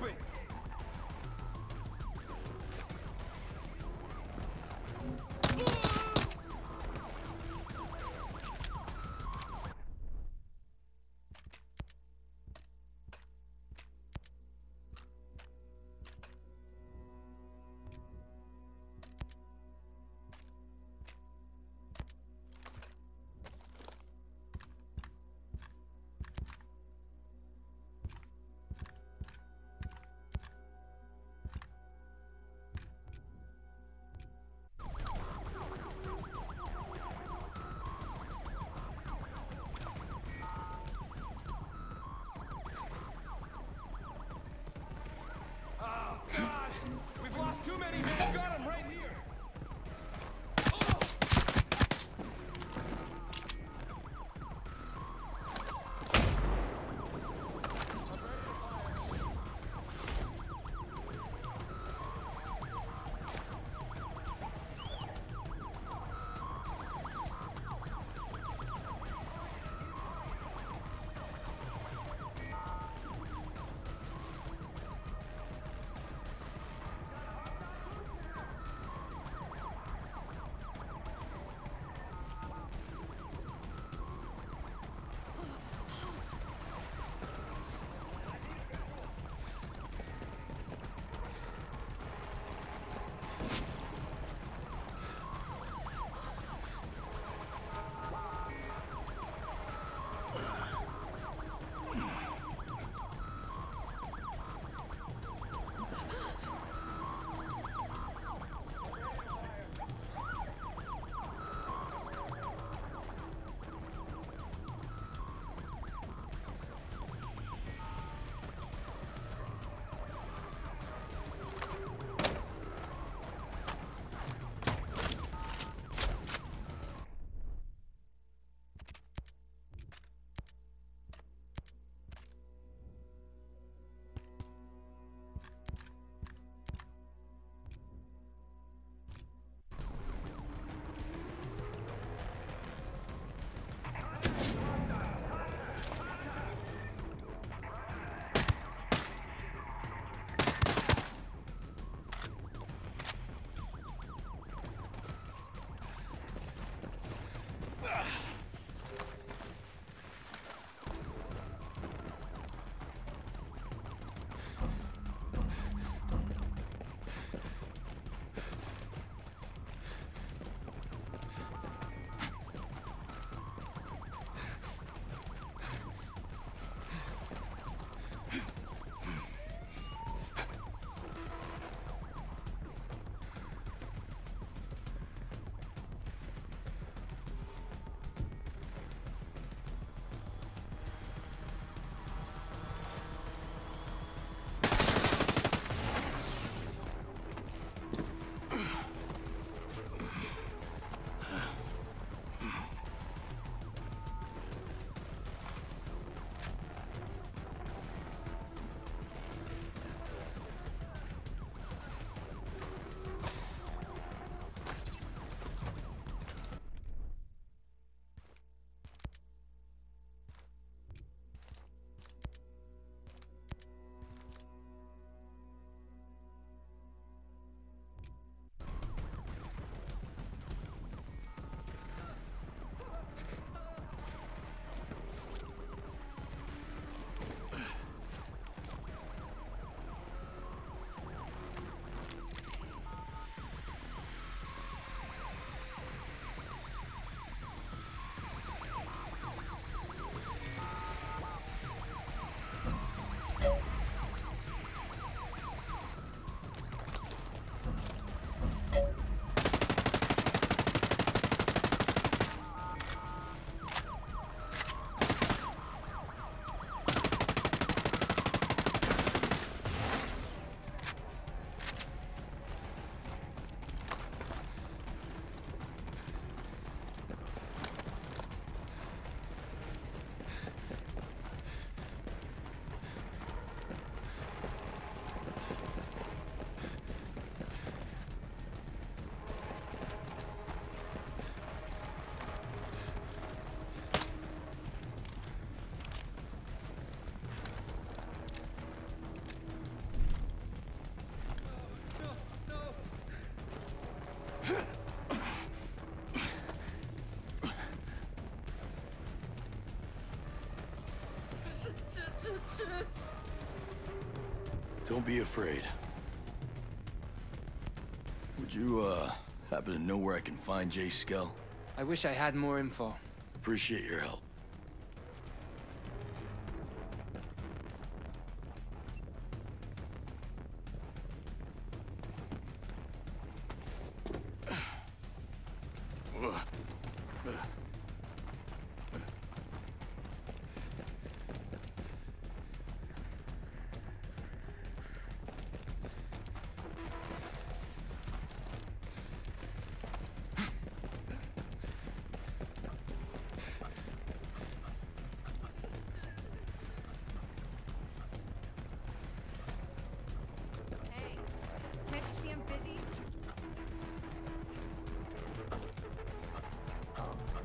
open! Eddie, you gotta Don't be afraid. Would you, uh, happen to know where I can find Jace Skell? I wish I had more info. Appreciate your help.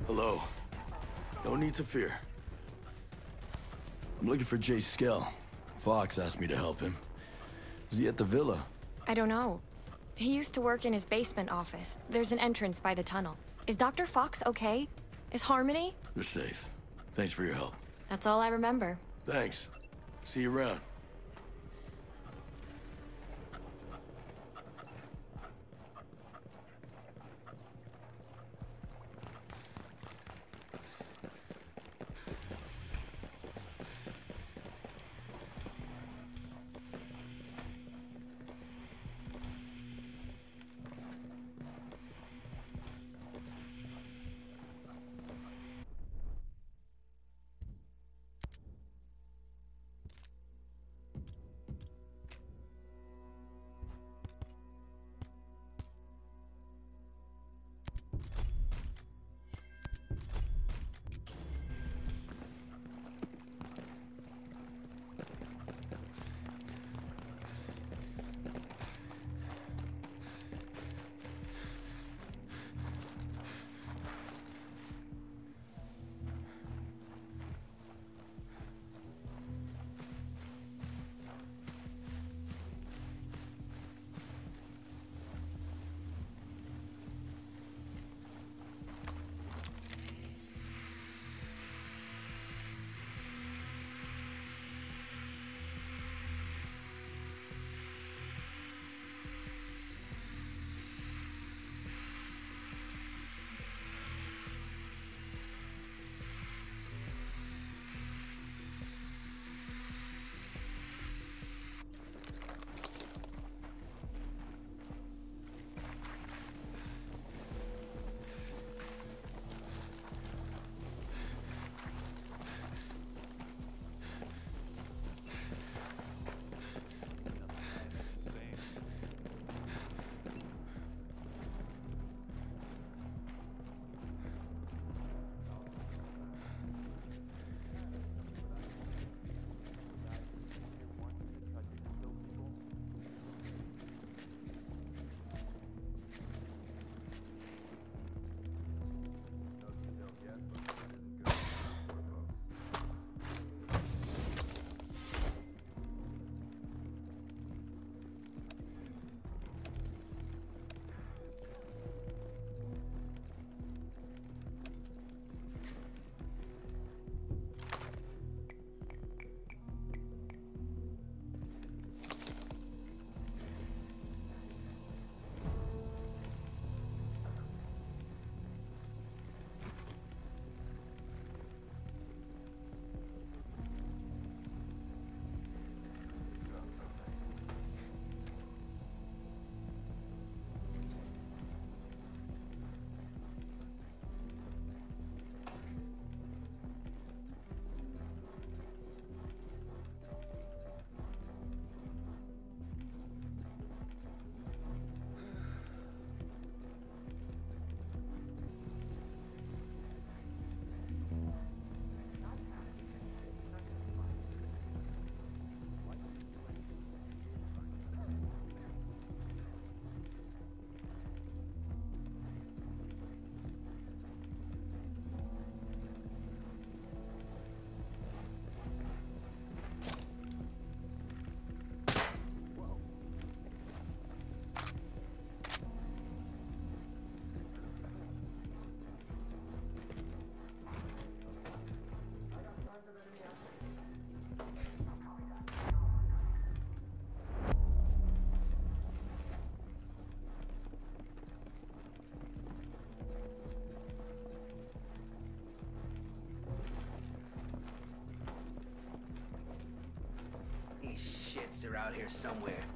Hello. No need to fear. I'm looking for Jace Skell. Fox asked me to help him. Is he at the villa? I don't know. He used to work in his basement office. There's an entrance by the tunnel. Is Dr. Fox okay? Is Harmony? You're safe. Thanks for your help. That's all I remember. Thanks. See you around. Are out here somewhere.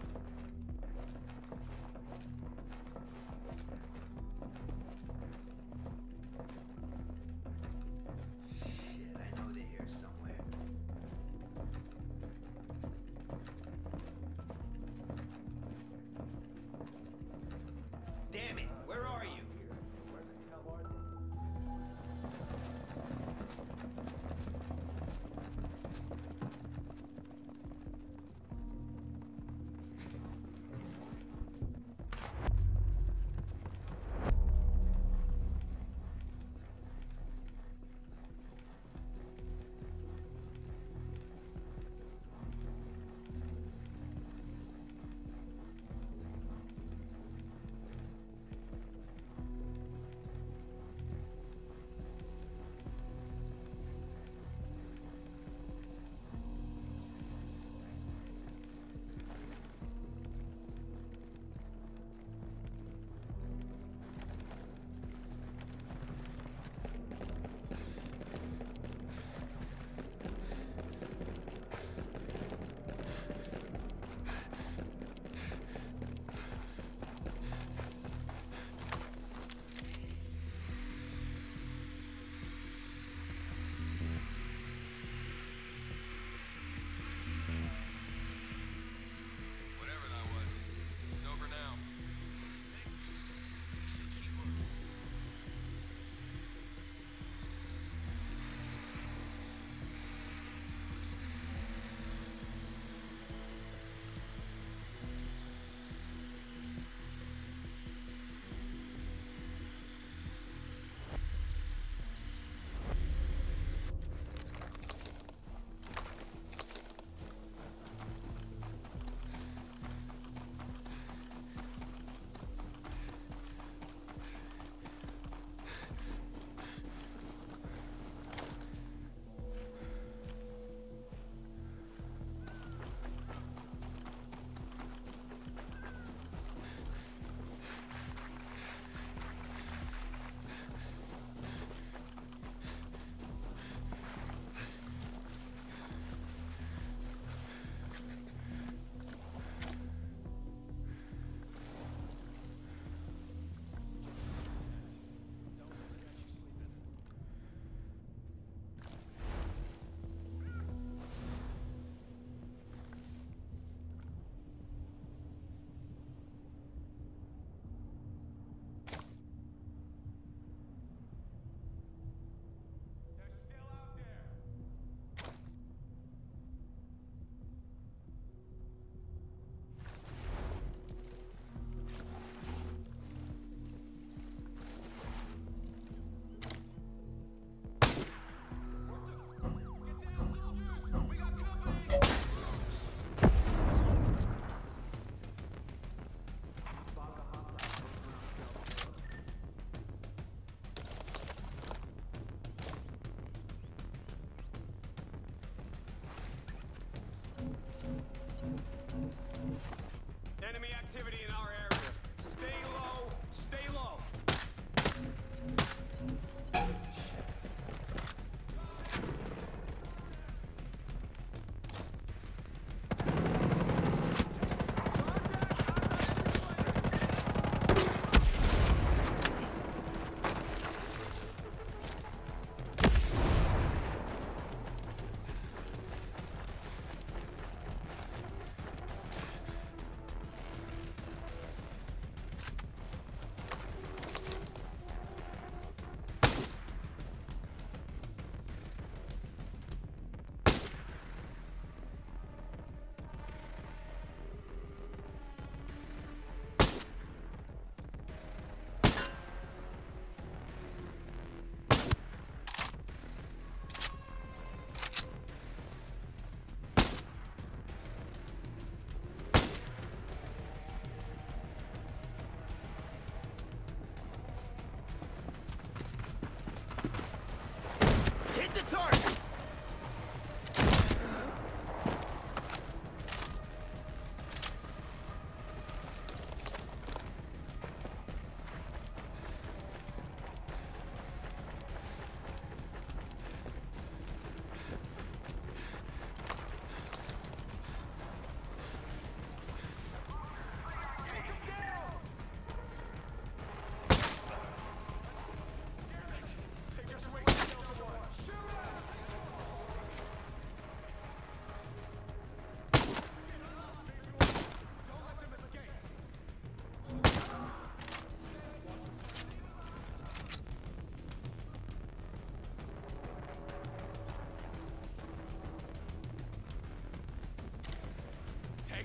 Enemy activity in our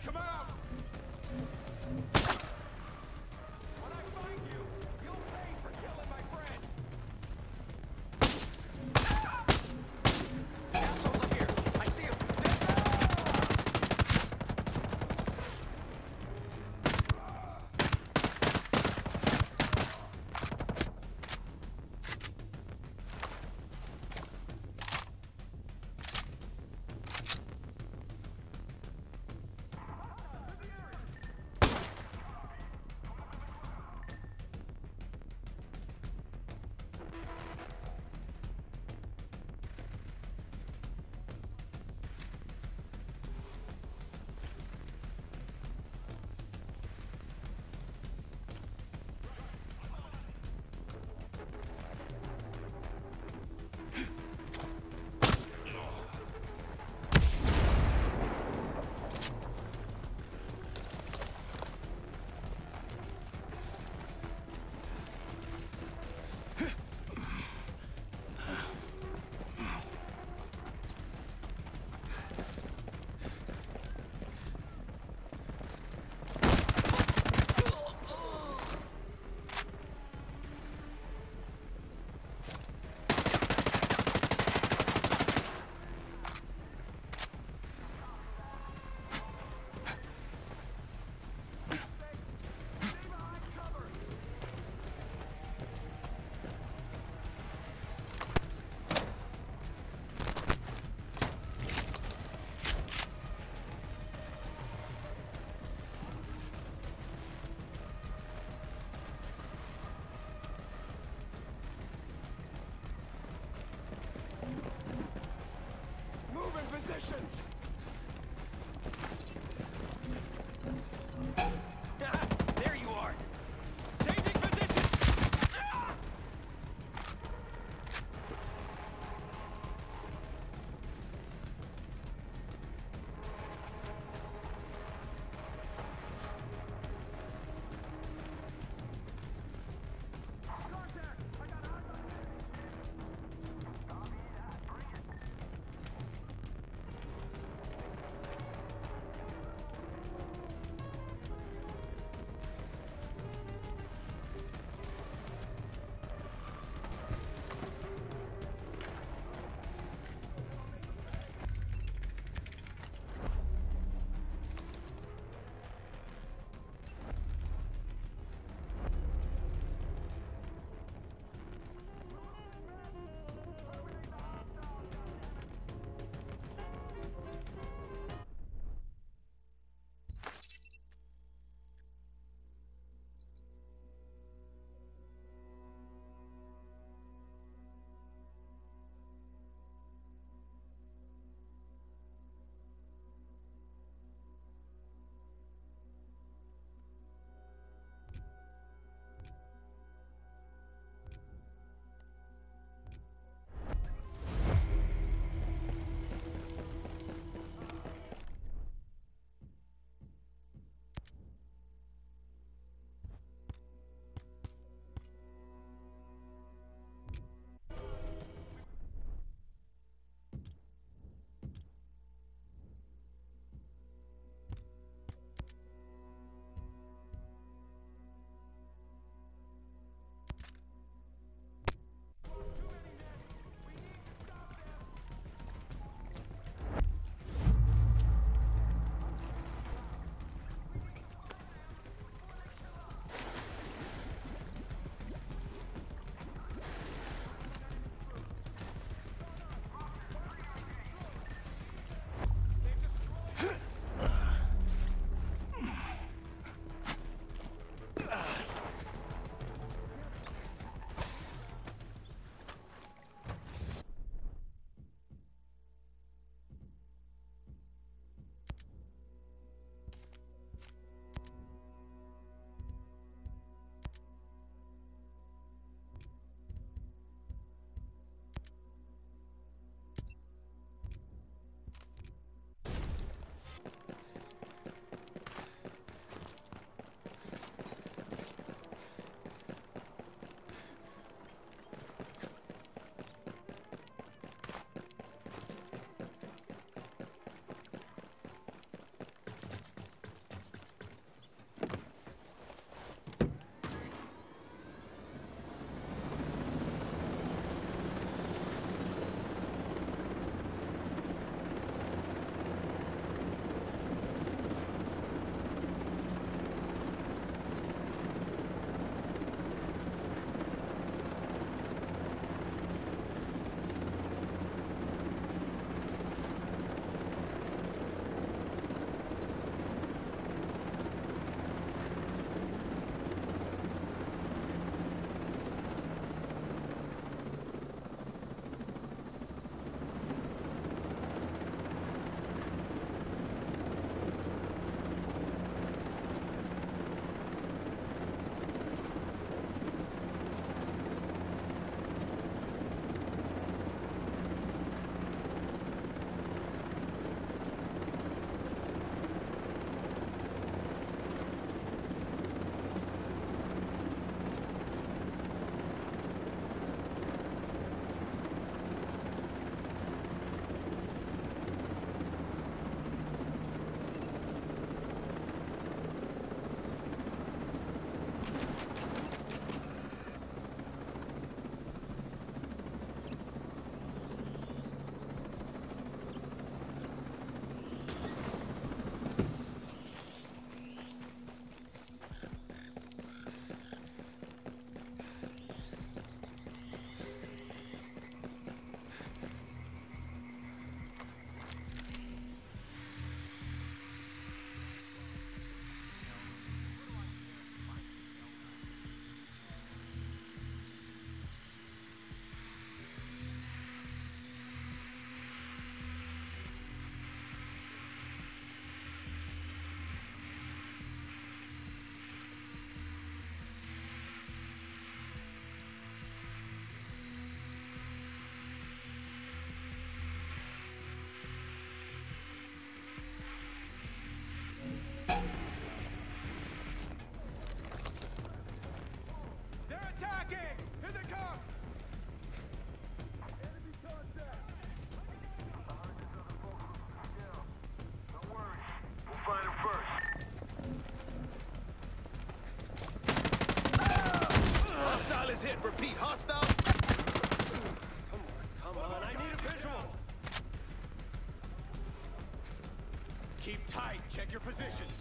Take him out! Check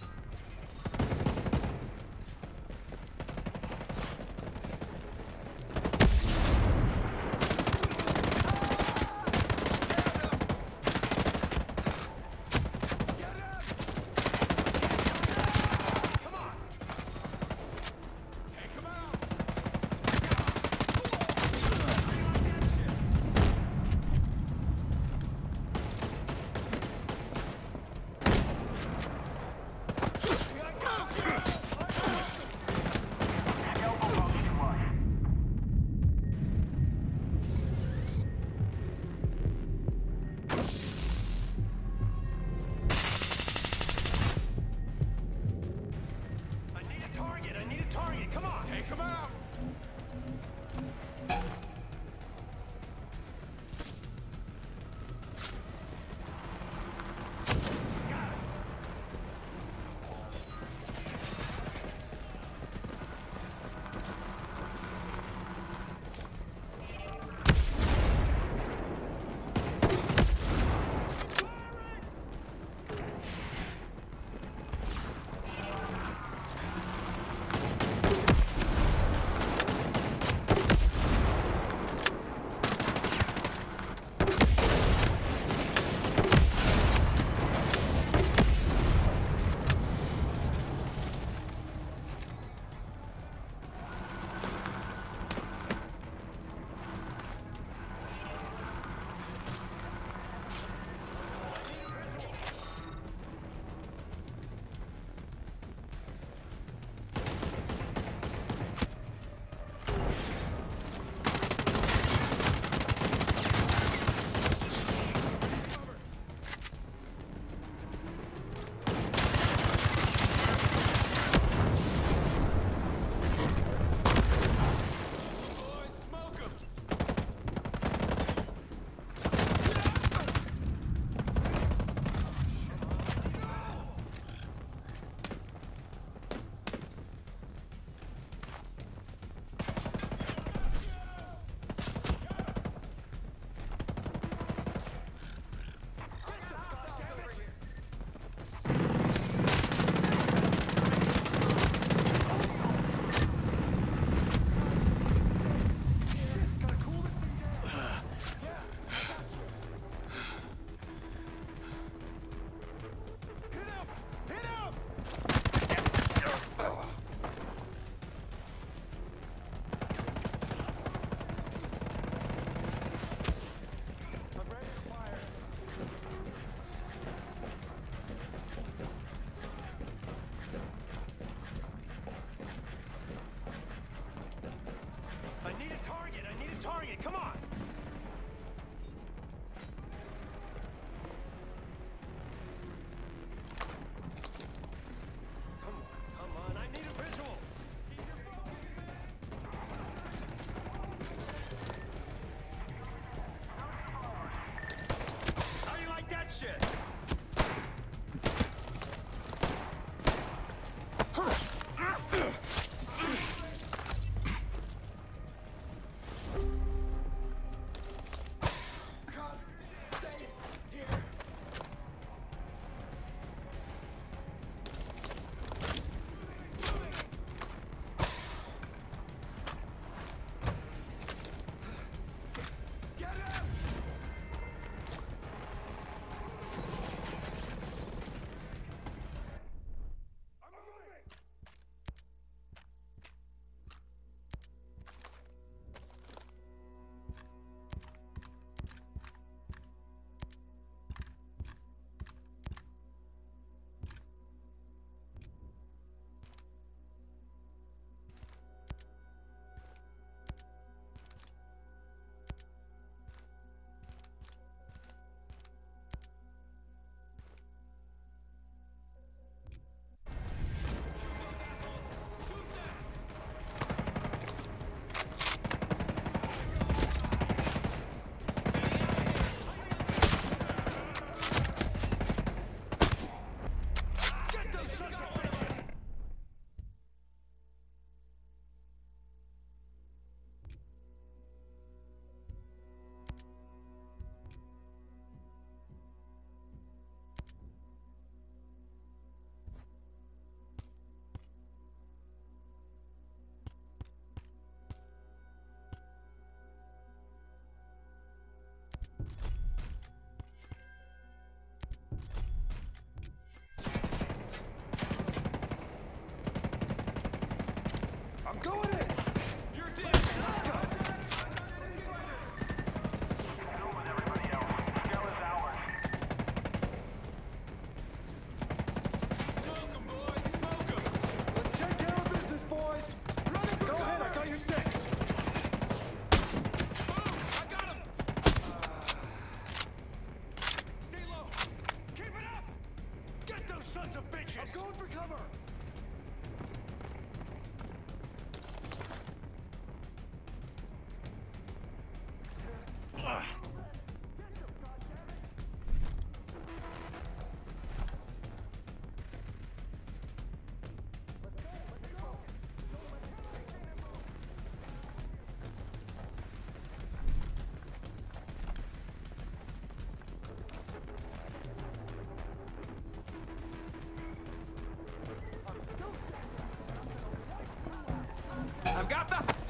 I've got the...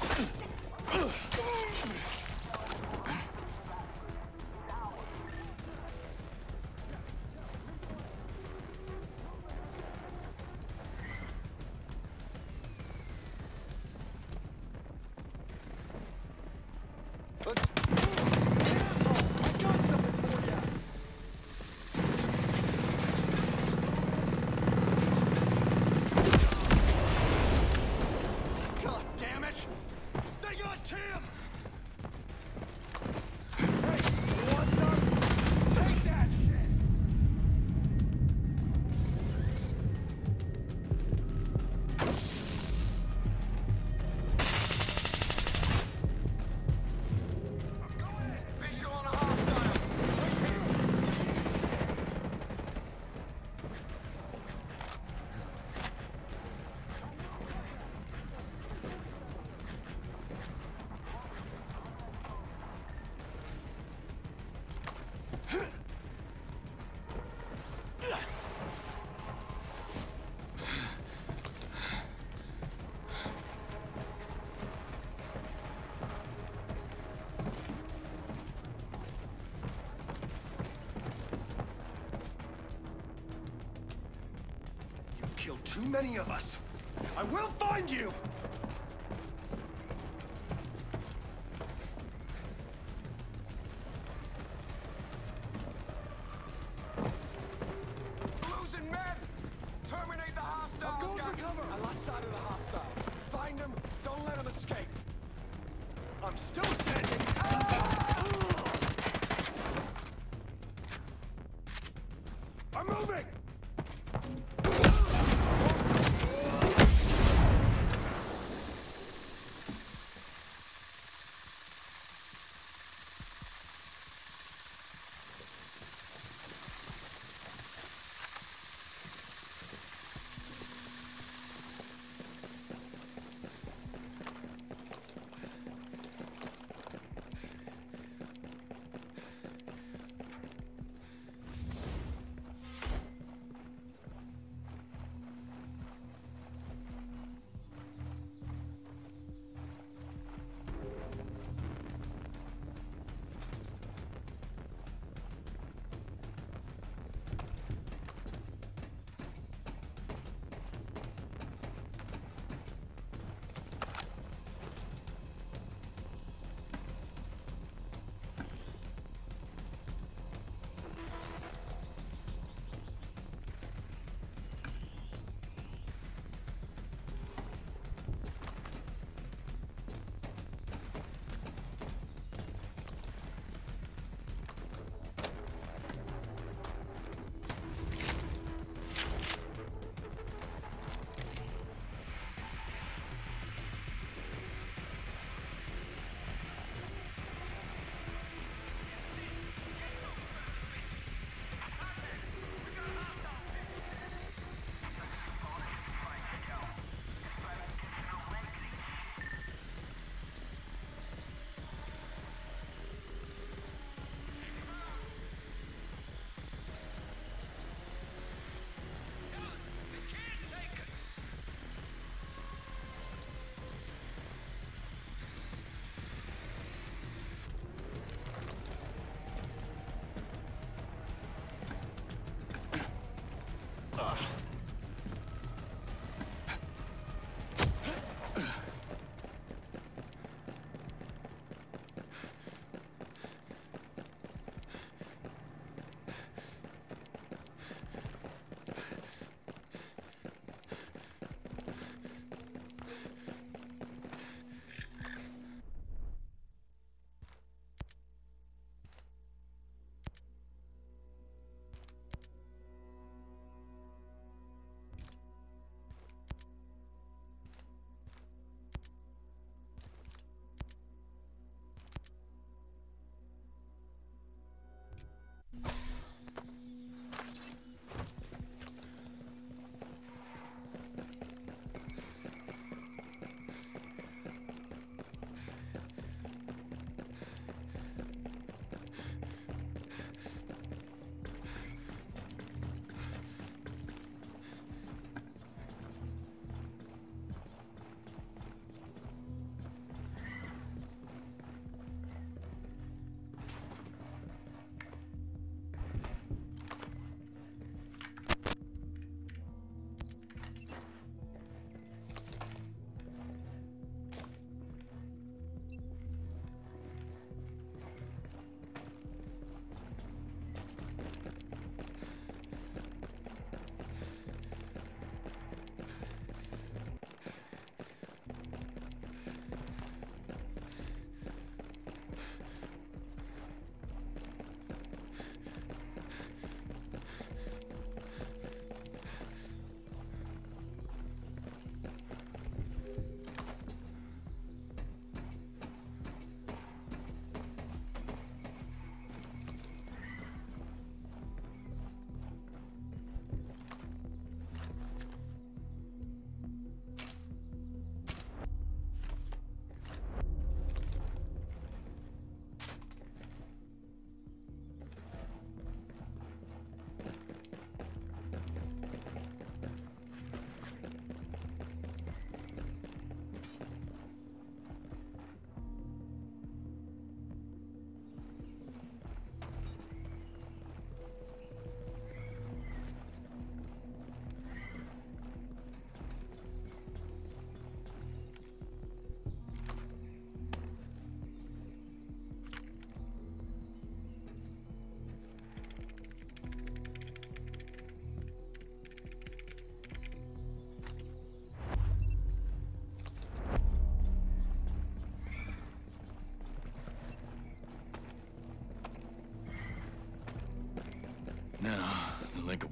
too many of us. I will find you!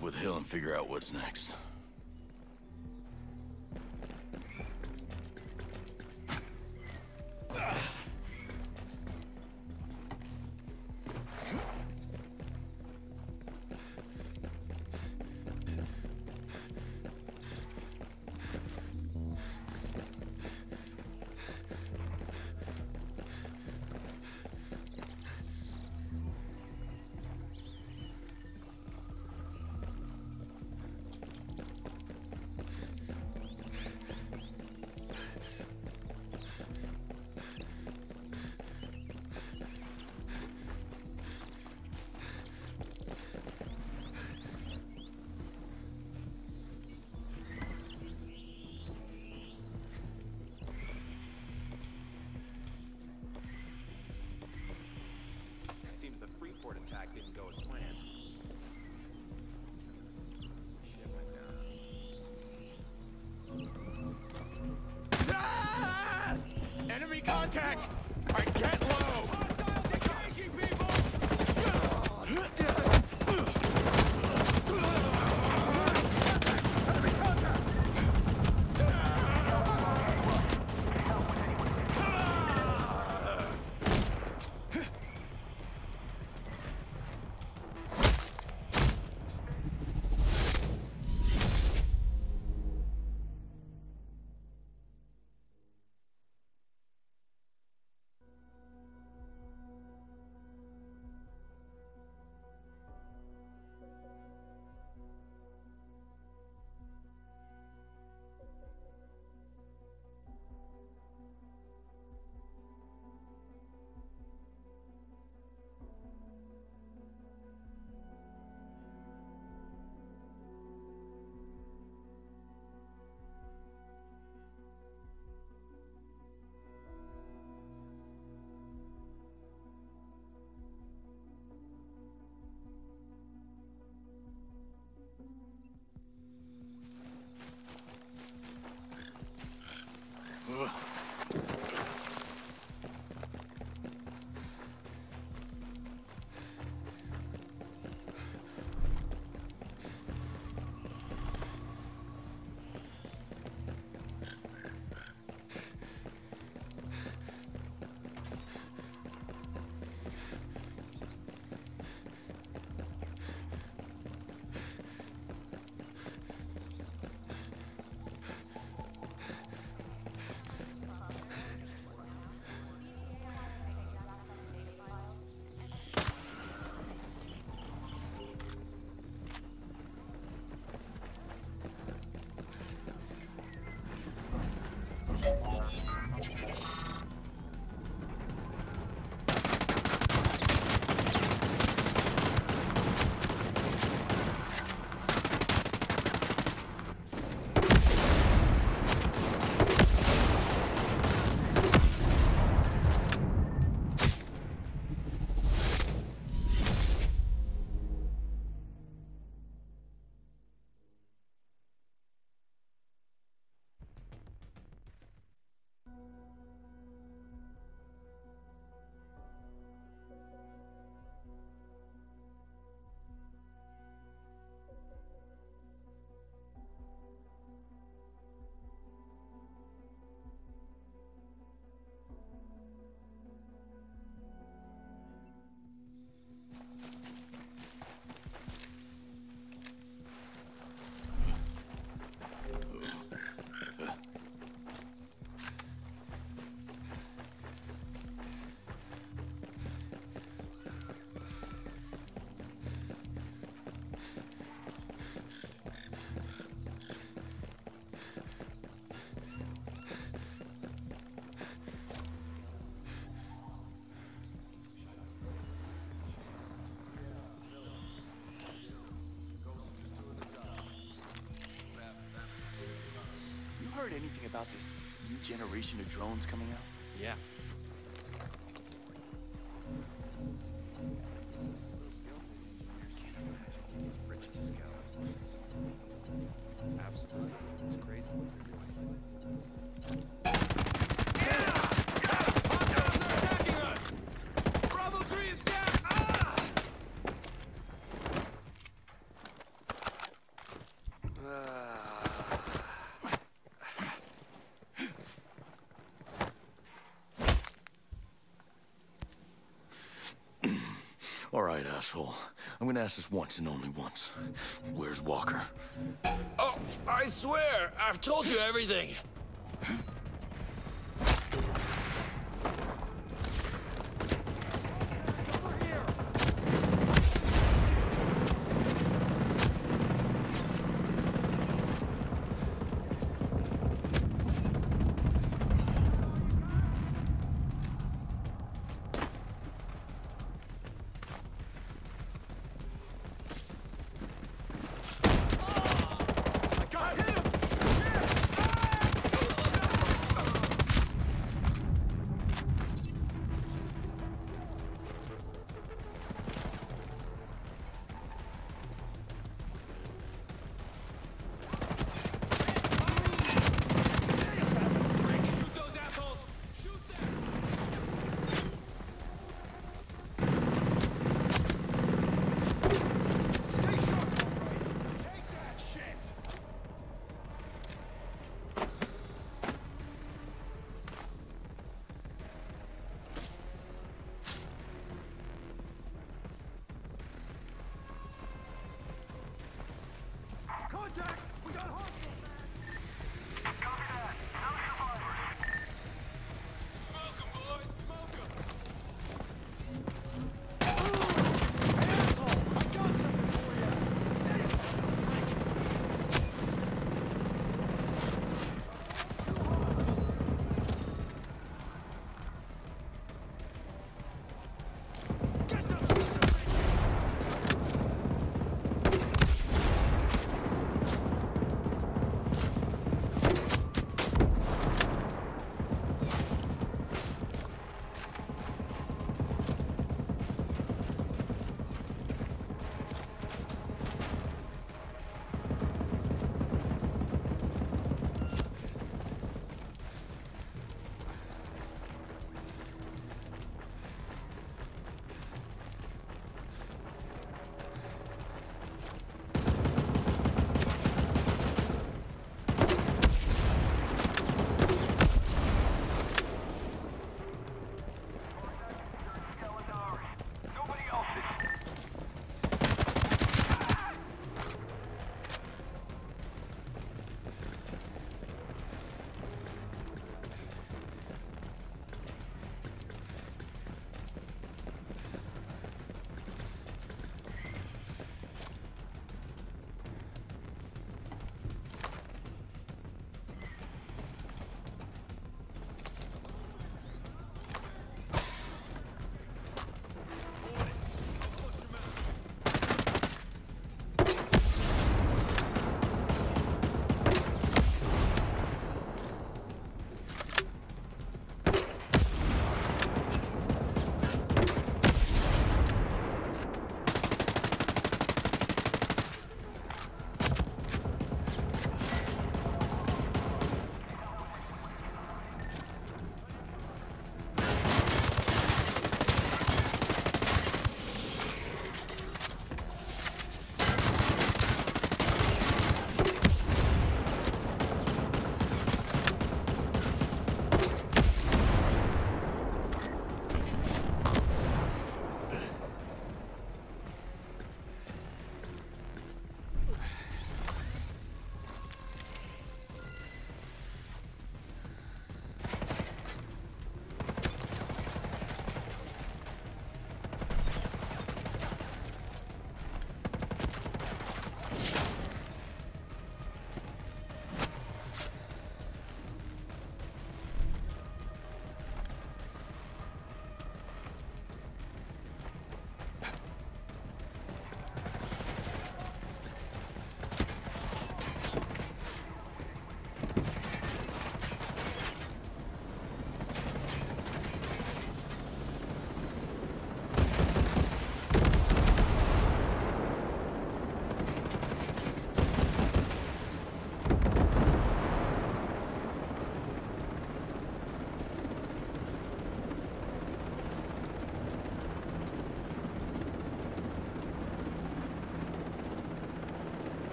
With Hill and figure out what's next. Attack didn't go as planned. Ah! Enemy contact! Yeah. About this new generation of drones coming out? Yeah. Asshole. I'm gonna ask this once and only once. Where's Walker? Oh, I swear, I've told you everything.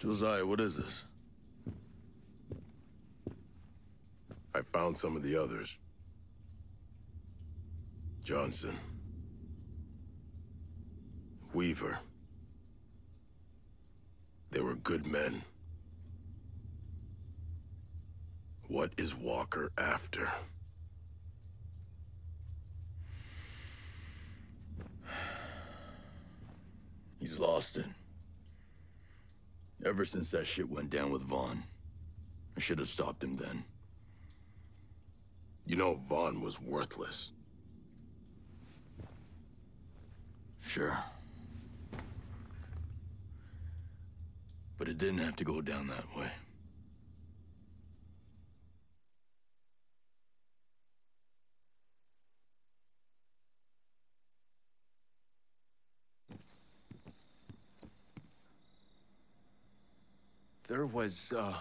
Josiah, what is this? I found some of the others. Johnson. Weaver. They were good men. What is Walker after? He's lost it. Ever since that shit went down with Vaughn. I should have stopped him then. You know, Vaughn was worthless. Sure. But it didn't have to go down that way. Was, uh...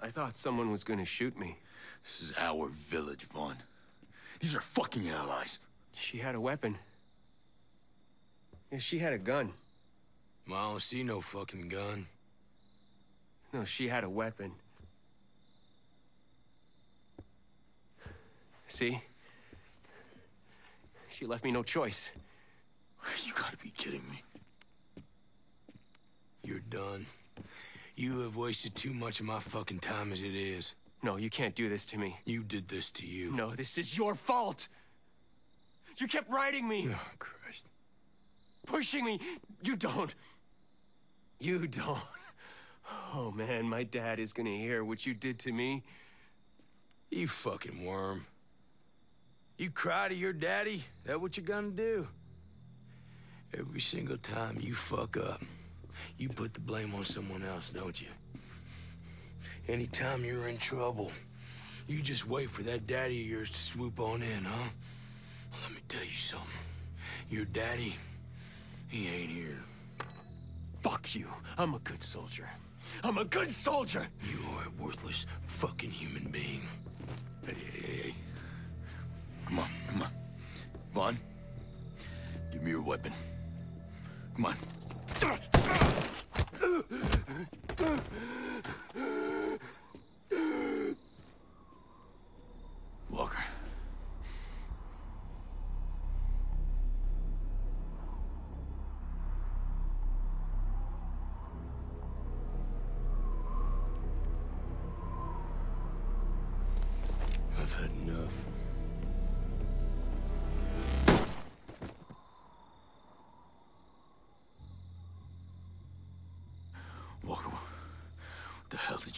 I thought someone was gonna shoot me. This is our village, Vaughn. These are fucking allies. She had a weapon. Yeah, she had a gun. Well, I don't see no fucking gun. No, she had a weapon. See? She left me no choice. You gotta be kidding me. You're done. You have wasted too much of my fucking time as it is. No, you can't do this to me. You did this to you. No, this is your fault. You kept riding me. Oh, Christ. Pushing me. You don't. You don't. Oh, man, my dad is gonna hear what you did to me. You fucking worm. You cry to your daddy? That what you're gonna do? Every single time you fuck up, you put the blame on someone else, don't you? Anytime you're in trouble, you just wait for that daddy of yours to swoop on in, huh? Well, let me tell you something. Your daddy, he ain't here. Fuck you. I'm a good soldier. I'm a good soldier! You are a worthless fucking human being. Hey, hey, hey, hey. Come on, come on. Vaughn, give me your weapon. Come on. Walker. I've had enough. Walker, what the hell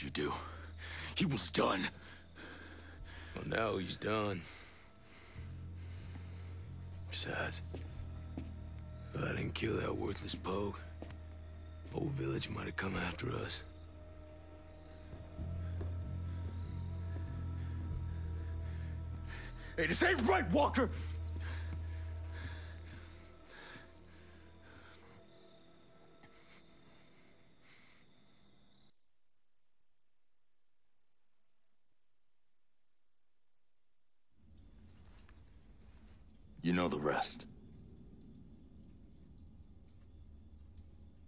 did you do? He was done. Well, now he's done. Besides, if I didn't kill that worthless pogue, whole village might have come after us. Hey, this ain't right, Walker! You know the rest.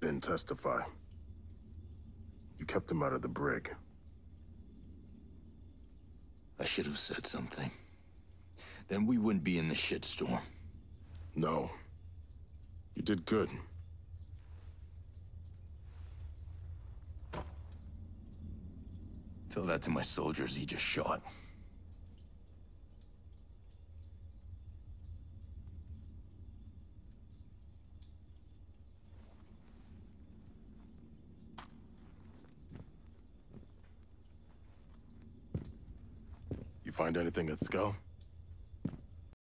Didn't testify. You kept him out of the brig. I should have said something. Then we wouldn't be in the shitstorm. No. You did good. Tell that to my soldiers he just shot. Find anything at Skull?